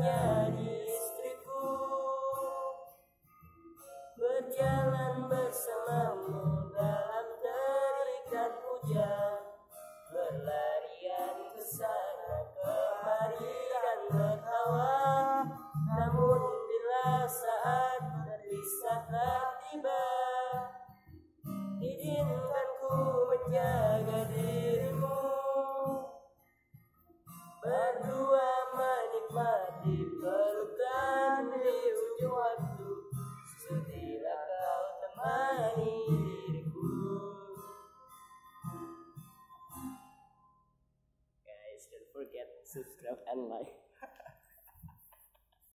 menjadi istriku. Berjalan bersamamu dalam terikat hujan. Berlarian ke sana kemari dan tertawa. Namun bila saat berpisah tiba Izinkan ku menjaga ujung waktu kau temani diriku. Guys, don't forget to subscribe and like